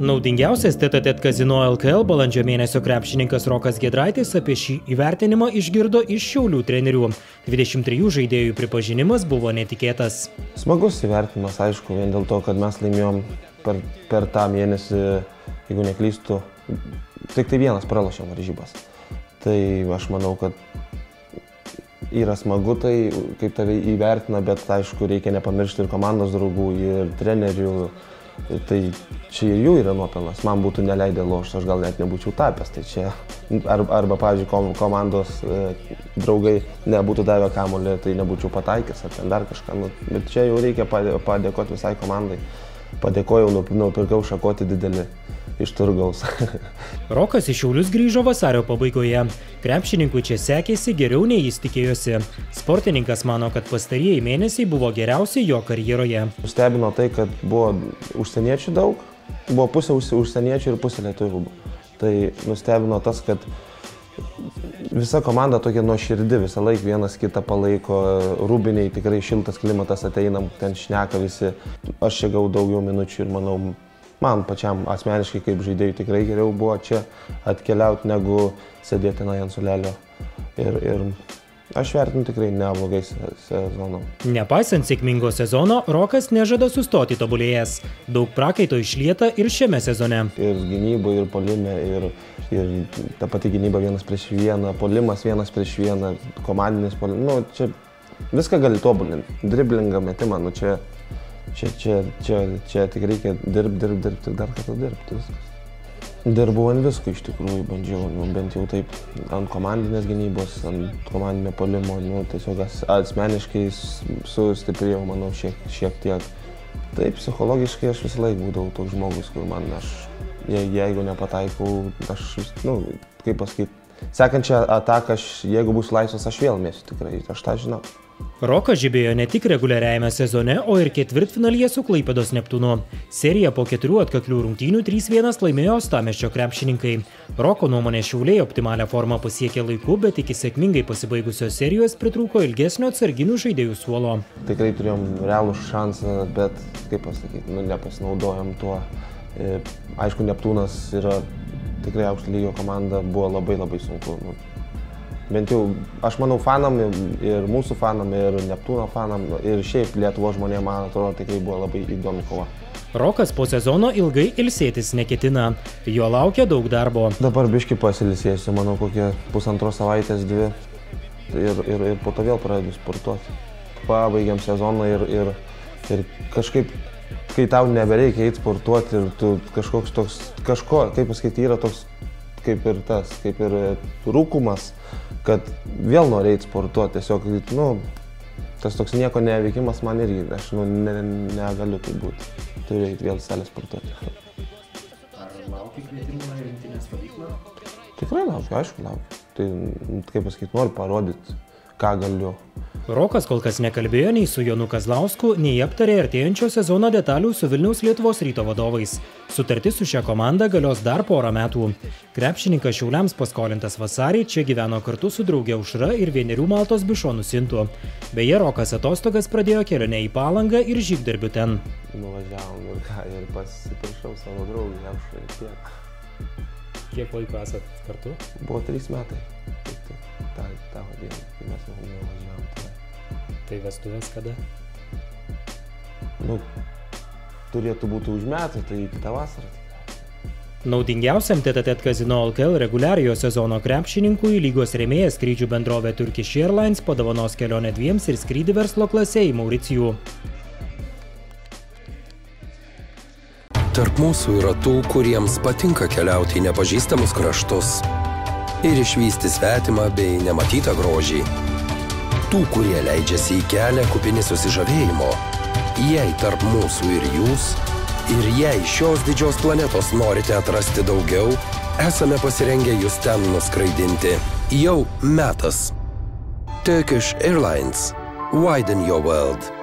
Naudingiausias TTT kazino LKL balandžio mėnesio krepšininkas Rokas Gedraitis apie šį įvertinimą išgirdo iš šiaulių trenerių. 23 žaidėjų pripažinimas buvo netikėtas. Smagus įvertinimas, aišku, vien dėl to, kad mes laimėjom per, per tą mėnesį, jeigu neklystu, tik tai vienas pralašėm varžybas. Tai aš manau, kad yra smagu tai, kaip tave įvertina, bet aišku, reikia nepamiršti ir komandos draugų, ir trenerių Tai čia ir jų yra nuopelnas. Man būtų neleidę lošti, aš gal net nebūčiau tapęs. Tai čia, arba, arba pavyzdžiui, komandos e, draugai nebūtų davę kamulį, tai nebūčiau pataikęs ar ten dar kažką. Nu, bet čia jau reikia padėkoti visai komandai. Padėkojau, nupirkau šakoti didelį iš turgaus. Rokas iš Šiaulius grįžo vasario pabaigoje. Krepšininkui čia sekėsi geriau nei jis tikėjosi. Sportininkas mano, kad pastarieji mėnesiai buvo geriausi jo karjeroje. Stebino tai, kad buvo užsieniečių daug, buvo pusė užsieniečių ir pusė lietuvių. Tai nustebino tas, kad visa komanda tokia nuoširdi, visą laiką vienas kitą palaiko, rūbiniai tikrai šiltas klimatas ateinam, ten šneka visi. Aš čia gau daugiau minučių ir manau, man pačiam asmeniškai kaip žaidėjui tikrai geriau buvo čia atkeliauti, negu sėdėti tenai ant sulelio. Ir, ir aš vertinu tikrai neblogai sezoną. Nepaisant sėkmingo sezono, Rokas nežada sustoti tobulėjęs. Daug prakaito išlieta ir šiame sezone. Ir gynyba, ir polime, ir, ir ta pati gynyba vienas prieš vieną, polimas vienas prieš vieną, komandinis polimas. Nu, čia viską gali tobulinti. Driblingą metimą, nu čia Čia, čia, čia, čia tik reikia dirbti, dirbti, dirbti ir dar kartą dirbti. Dirbau ant visko iš tikrųjų, bandžiau, nu, bent jau taip, ant komandinės gynybos, ant komandinio polimo, nu, tiesiog asmeniškai sustiprėjau, manau, šiek, šiek tiek. Taip, psichologiškai aš visą laiką būdavau toks žmogus, kur man aš, je, jeigu nepataikau, aš, nu, kaip pasakyti, sekančią ataką, aš, jeigu bus laisvas, aš vėl mėsiu tikrai, aš tą žinau. Rokas žibėjo ne tik reguliariajame sezone, o ir ketvirtfinalyje su Klaipėdos Neptūnu. Seriją po keturių atkaklių rungtynių 3-1 laimėjo Stameščio krepšininkai. Roko nuomonė šiauliai optimalią formą pasiekė laiku, bet iki sėkmingai pasibaigusios serijos pritrūko ilgesnio atsarginių žaidėjų suolo. Tikrai turėjom realų šansą, bet, kaip pasakyti, nu, nepasinaudojom tuo. E, aišku, Neptūnas yra tikrai aukšto lygio komanda, buvo labai labai sunku. Nu, bent jau aš manau fanam ir mūsų fanam, ir Neptūno fanam, ir šiaip Lietuvo žmonėms, man atrodo, tikrai buvo labai įdomi kova. Rokas po sezono ilgai ilsėtis neketina, jo laukia daug darbo. Dabar biški pasilisėsiu, manau, kokie pusantros savaitės, dvi ir, ir, ir po to vėl pradedu sportuoti. Pabaigiam sezoną ir, ir, ir kažkaip, kai tau nebereikia eiti sportuoti ir tu kažkoks toks, kažko, kaip pasakyti, yra toks kaip ir tas, kaip ir rūkumas, kad vėl nori eiti sportuoti, tiesiog, nu, tas toks nieko neveikimas man irgi, aš nu, ne, negaliu tai būti, turiu eiti vėl salę sportuoti. Ar laukia kvietimą į rinktinės stovyklą? Tikrai laukiu, aišku, laukiu. Tai, kaip pasakyti, noriu parodyti, ką galiu. Rokas kol kas nekalbėjo nei su Jonu Kazlausku, nei aptarė artėjančio sezono detalių su Vilniaus Lietuvos ryto vadovais. Sutartis su šia komanda galios dar porą metų. Krepšininkas Šiauliams paskolintas vasarį čia gyveno kartu su draugė Užra ir vienerių Maltos bišonų Sintu. Beje, Rokas atostogas pradėjo kelionę į Palangą ir žygdarbių ten. Nuvažiavom ir ką, ir pasiprašau savo draugį, Užra ir tiek. Kiek laiko esat kartu? Buvo trys metai. Ta, ta vadinė, kai mes nuvažiavom. Tai vestuvės kada? Nu, turėtų būti už metų, tai kitą vasarą. Naudingiausiam TTT kazino LKL reguliariojo sezono krepšininkui lygos rėmėjas skrydžių bendrovė Turkish Airlines padovanos kelionę dviems ir skrydį verslo klase į Mauricijų. Tarp mūsų yra tų, kuriems patinka keliauti į nepažįstamus kraštus ir išvysti svetimą bei nematytą grožį tų, kurie leidžiasi į kelią kupini susižavėjimo. Jei tarp mūsų ir jūs, ir jei šios didžios planetos norite atrasti daugiau, esame pasirengę jūs ten nuskraidinti. Jau metas. Turkish Airlines. Widen your world.